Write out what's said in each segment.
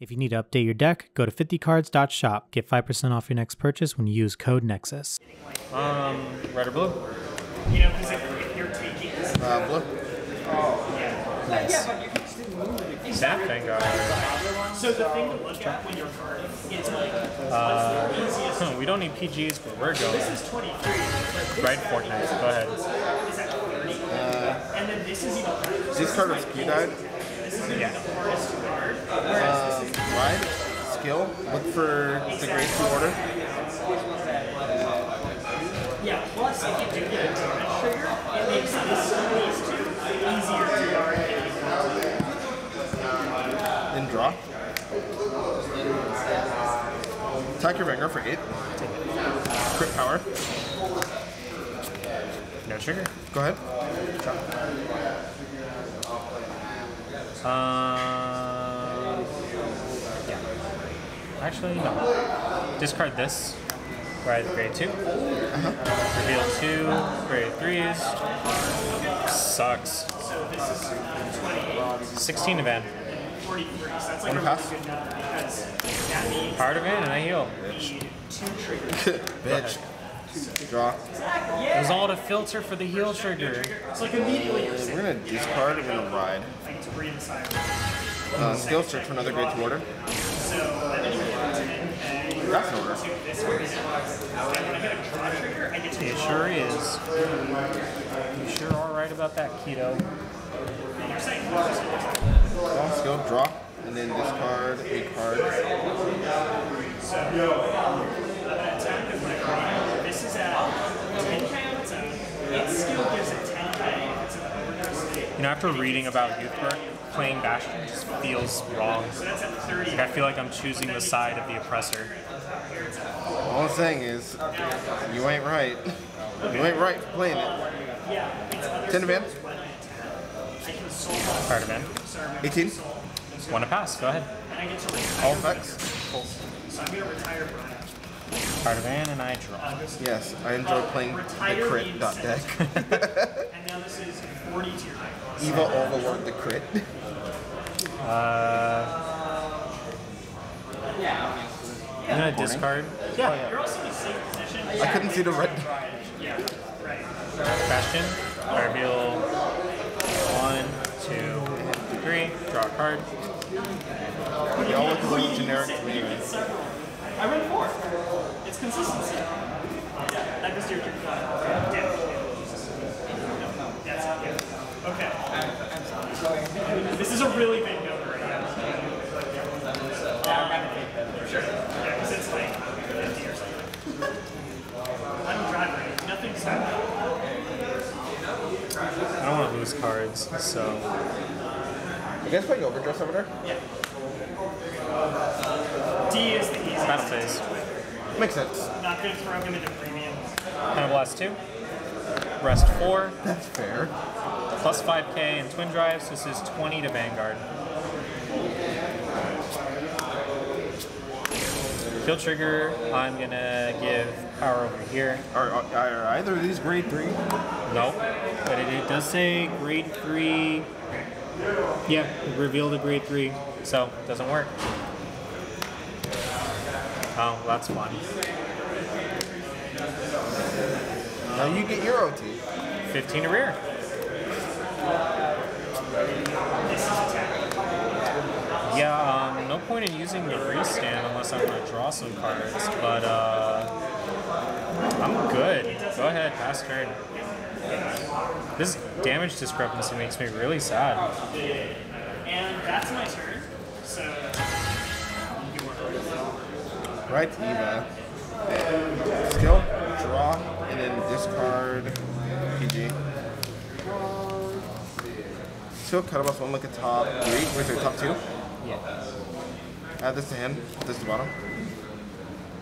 If you need to update your deck, go to 50cards.shop. Get 5% off your next purchase when you use code NEXUS. Um, red or blue? You know, because if, if you're taking this, Uh, blue. Nice. Snap Vanguard. so the thing to look at when you're carding is like, Uh, we don't need PGs, but we're going. this is 23, but Right, Fortnite. Go ahead. this is at 30. and then this is even harder. This card of ski died. Yeah. guard. Um. Skill. Look for the grade two order. Yeah, plus if you do get a trigger, it makes this, these two easier to guard. Then draw. Attack your Vanguard for eight. Crit power. No trigger. Go ahead. Um, yeah. Actually, no. Discard this. Rise grade 2. Reveal 2. Grade 3s. Sucks. 16 event. 43, so that's like Wanna a pass? really good number because that means Part of it, and I heal. need two triggers. Bitch. Draw. It was all to filter for the heal trigger. So like immediately you're We're gonna discard and then ride. I get to breathe inside. Uh, skill search for another grade two order. So and then you get to 10, That's an order. to this one. And when I get a draw trigger, I get to It sure is. You sure are right about that, Keto. And you're saying, Draw, skill, draw, and then discard a card. this is at 10k on its own. Its skill gives it 10k if it's in the overdress state. You know, after reading about youth work, playing Bastion just feels wrong. So that's at 30. Like I feel like I'm choosing the side of the oppressor. All I'm saying is, you ain't right. You ain't right for playing it. Yeah, it's under 10 advance. I can soul blast Card event. 18. Want to pass? Go ahead. and I get to All effects. So I'm gonna retire Card event, and I draw. Yes, I enjoy playing the crit dot deck. And now this is 40 tier. Eva overlord the crit. Uh, I'm gonna discard. Yeah. You're also in a safe position. I couldn't see the red. Yeah, right. Bastion. I reveal one, two, three. Draw a card. They all look a little generic to me. I run four. It's consistency. Yeah, that goes to your turn. Damage. That's it. Yeah. Okay. This is a really big number right now. Sure. Yeah, because it's like 50 or something. I don't drive right. Nothing's happening. I don't want to lose cards, so You guys playing overdress over there? Yeah. D is the easiest. battle phase. Makes sense. Not going to throw him into premium. Kind of blast two. Rest four. That's fair. Plus 5k and twin drives. This is 20 to Vanguard. Kill trigger, I'm gonna give power over here. Are, are, are either of these grade three? No, But it, it does say grade 3. Yeah, reveal the grade 3. So, it doesn't work. Oh, that's fun. Now you get your OT. 15 to rear. Yeah, um, no point in using the restand unless I'm gonna draw some cards, but uh, I'm good. Go ahead, pass turn. This damage discrepancy makes me really sad. And that's my turn. So, Right, Eva. Skill, draw, and then discard PG. Skill, cut off one, look at top three. Wait, sorry, top two. Yeah. Add this to hand, this to bottom.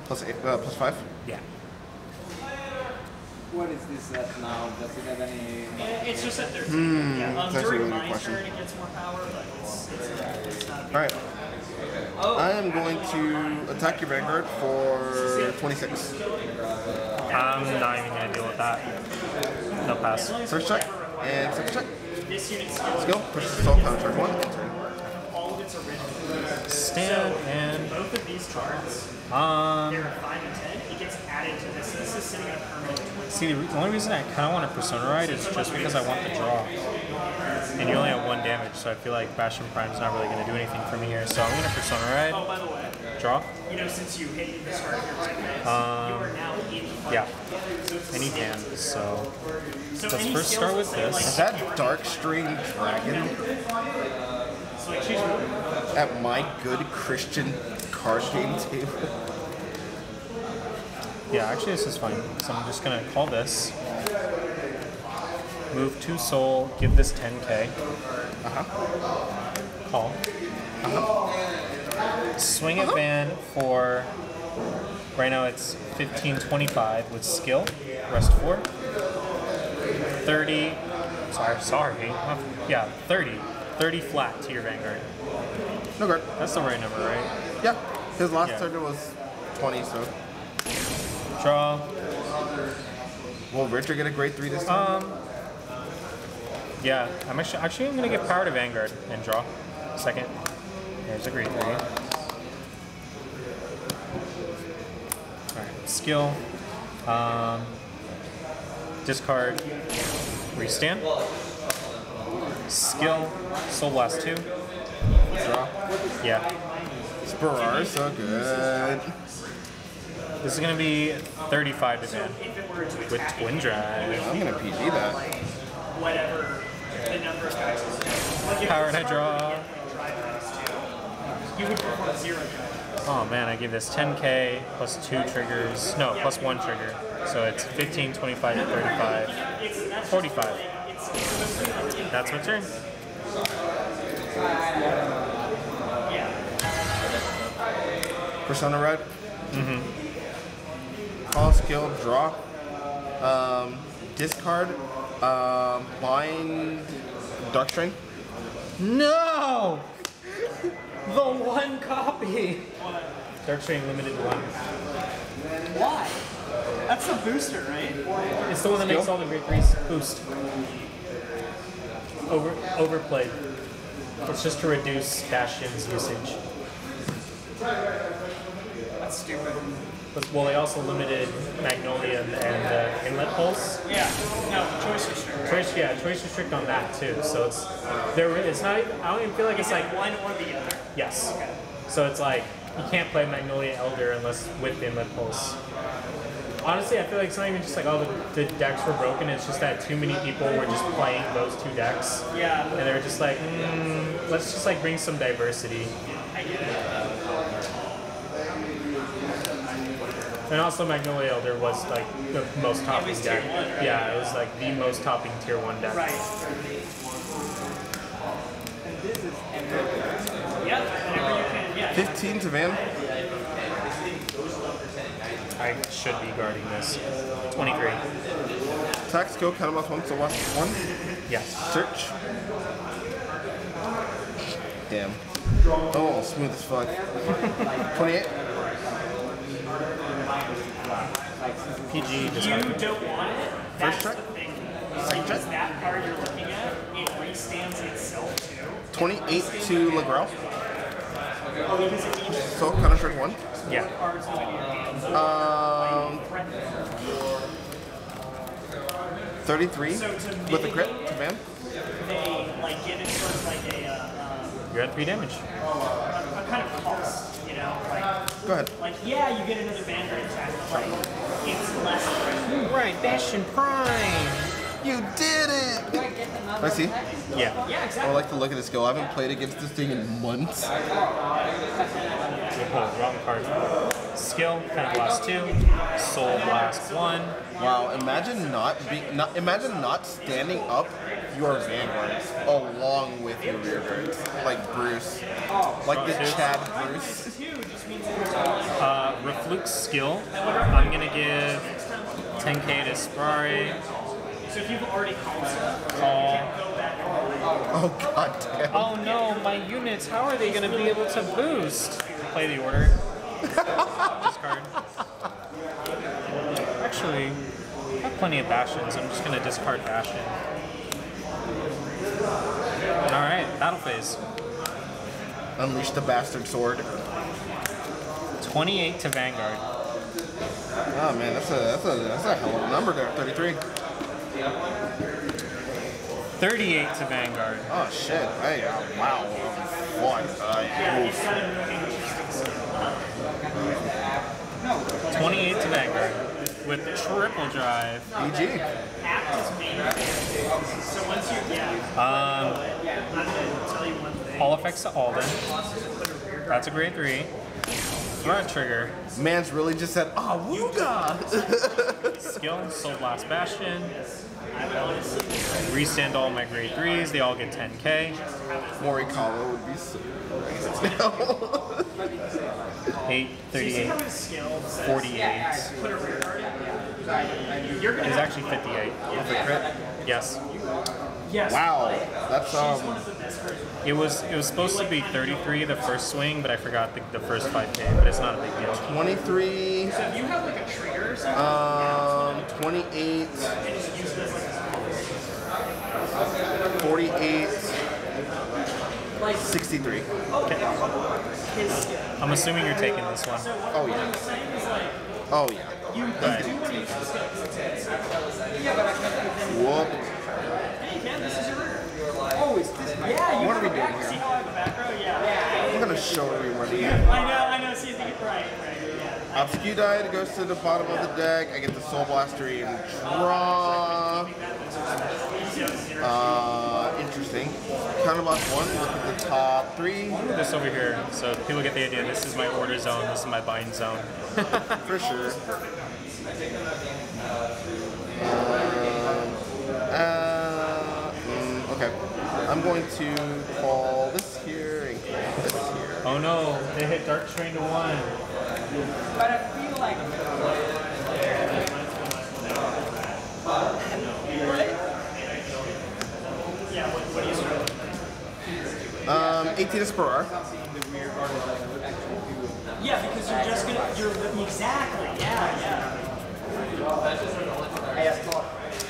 Plus eight, uh, plus five. Yeah. What is this at now? Does it have any? yeah, it's just at 13. yeah, um, that's a during really good my question. turn, it gets more power, but it's, it's, it's not a big All right. I am going to attack your Vanguard for 26. I'm not even gonna deal with that. No pass. First check and second check. This unit skill, Skill, push the soul counter charge one. All of its original stand and Both of these cards, um. they're 5 and 10. It gets added to this. This is sitting in a permanent See, the only reason I kind of want a Persona Ride is just because I want the draw. And you only have one damage, so I feel like Bastion Prime's not really going to do anything for me here. So I'm going to Persona ride. Oh, by the way, draw. you know, since you hit the start of your right phase, Um, you are now in Yeah, So it's any hand. So So let's first start with that say, this. Is that Dark Stream Dragon so like choose at my good Christian card game table? yeah, actually this is fine. So I'm just going to call this. Move two soul, give this 10k. Uh-huh. Call. Uh-huh. Swing at ban for right now it's 1525 with skill, rest four. 30 sorry, sorry. Yeah, 30. 30 flat to your vanguard. No guard. That's the right number, right? Yeah. His last Yeah. target was 20, so. Draw. Will Richard get a grade 3 this time? Um Yeah, I'm actually actually I'm gonna give power to Vanguard and draw. Second. There's a great three. Alright, skill. Um, discard. Restand. Skill. Soul Blast 2. Draw. Yeah. Spirar, so good. This is gonna be 35 to ban If it were to with Twin Drive. I'm gonna PG that. whatever the number of dice is. Like if Power it's to hard draw. to get, like, drive dice too, You would perform zero drive. Oh man, I give this 10k plus two triggers. No, plus one trigger. So it's 15, 25, 35, that's 45. It's, it's supposed to be like, That's my turn. Persona Ride. Mm-hmm. Call skill, draw. Um, discard. Um, bind. Dark Strain. No! The one copy! Dark Strain limited one. Why? That's the booster, right? It's the one that makes all the great threes boost. Over overplayed. It's just to reduce Bastion's usage. That's stupid. But, well, they also limited Magnolia and uh, Inlet Pulse. Yeah. No, choice restrict. Choice, yeah, choice restrict on that too. So it's there. It's not. I don't even feel like it's like one or the other? Yes. So it's like you can't play Magnolia Elder unless with the Inlet Pulse. Honestly, I feel like it's not even just like oh the, the decks were broken. It's just that too many people were just playing those two decks, Yeah. and they were just like, mm, let's just like bring some diversity. I get it. And also Magnolia Elder was like the most topping deck. one, right? Yeah, it was like the most topping tier one deck. Right. Yeah. Whenever you can. Yeah. 15 to Van. I should be guarding this. 23. Attack skill, count them off one, so watch one. Yes. Search. Damn. Oh, smooth as fuck. 28. PG just You don't want it. That's check? the. Second Because check? that card you're looking at, it restands itself too. 28 to Legrel. Because it each So, counter strike one. Yeah. card's going to be your hand. Um, 33 with a crit mitigate to Van. They like give it sort of like a, uh, You're at three damage. a kind of cost, you know, like Go ahead. like yeah, you get another Vanguard attack, but like it's less. Right, Bastion Prime. You did it! I see. Yeah. Yeah, I like to look at the skill. I haven't played against this thing in months. Wrong card. Skill, kind of blast two. Soul blast one. Wow, imagine not be not imagine not standing up your vanguard along with your rear guard. Like Bruce. Like the Chad Bruce. Uh, Reflux skill. I'm gonna give 10k to Sprari. So if you've already called stuff, Call. Oh god damn. Oh no, my units, how are they gonna be able to boost? Play the order. Discard. Actually, I have plenty of Bastions. I'm just gonna discard Bastion. Alright, battle phase. Unleash the bastard sword. 28 to Vanguard. Oh man, that's a that's a that's a hell of a number there. 33. 38 to Vanguard. Oh shit. Hey, uh, wow. Fun. Uh, oof. 28 to Vanguard. With triple drive. EG. Apt is main. So once you, yeah, Um, I'm gonna tell you one thing. all effects to Alden. That's a grade 3. Front trigger. Man's really just said, ah, wooga. Skill, Soul Blast Bastion. Restand all my grade 3s. They all get 10k. Morikawa would be so right. 8, 38, 48. Put a rear guard in. You're It's actually 58. Yes. Yes. wow. That's um. It was it was supposed to be 33 the first swing, but I forgot the, the first 5k, but it's not a big deal. 23, So if you have like a trigger or something, um, 28, 48, 63. his I'm assuming you're taking this one. Oh yeah. saying is like Oh yeah. you Right. do what you Whoop. Hey, you. This is your rear. Oh, is this? Yeah. You What are we doing here? See how I have a back row? Yeah. I'm gonna show everybody. I know. I know. See, right. Right. Yeah. Obscure died goes to the bottom of the deck. I get the Soul Blaster and draw. Uh, interesting. Counter Blast one. Look at the top three This over here, so people get the idea. This is my order zone. This is my bind zone. for sure. Uh, uh, mm, okay. I'm going to call this here and call this here. Oh no, they hit Dark Train to one. But I feel like Yeah. What, what do you start? Um, 18 is per hour. Yeah, because you're just gonna. You're exactly. Yeah. Yeah.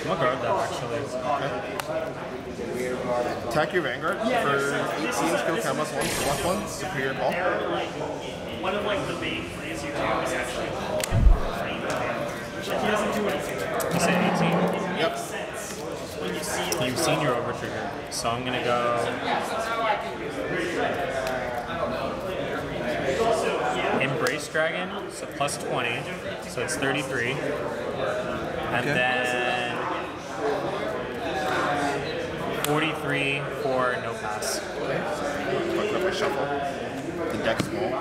I'm gonna guard that actually. Attack your Vanguard for 18 skill combos, one, select one, superior call. Like one of like the main plays you do is actually he doesn't do anything. You said 18. Yep. sense when you see like You've seen your over trigger, so I'm gonna go Embrace Dragon, so plus 20, so it's 33. And then 43 for no pass. Fuck up my shuffle. The deck's small.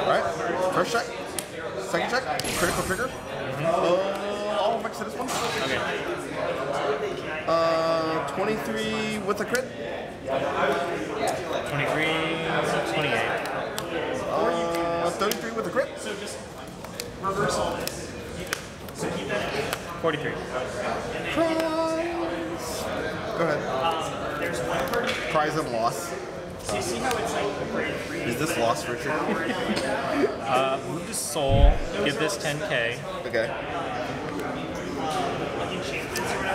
Alright, first check. Second check, critical trigger. Uh, all effects to this one. Okay. Uh, 23 with a crit. 23, 28. Uh, 33 with a crit. so just reverse all this. So keep that in. 43. Prize. Go ahead. There's one card. Prize of loss. So you see how it's like grade three. Is this loss, Richard? Uh, move to Soul, give this 10k. Okay.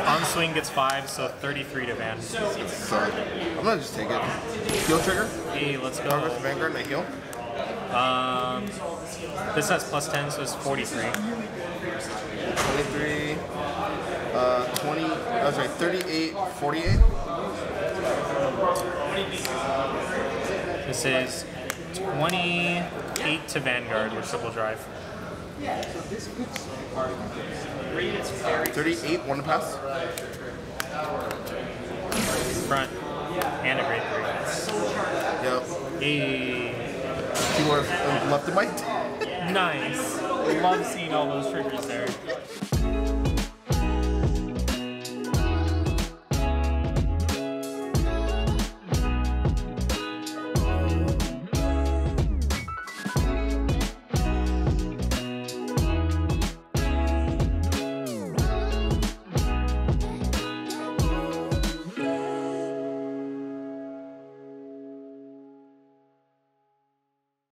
On swing gets 5, so 33 to Van. So, I'm gonna just take it. Heal trigger. Hey, let's Congress go. Vanguard, and I heal. Um, this has plus 10, so it's 43. 23, uh, 20, sorry, 38, 48. This is 28 to Vanguard with triple drive. 38, one to pass. Front and a grade 3. Yep. Hey, Two more uh, left in my nice. Love seeing all those triggers there.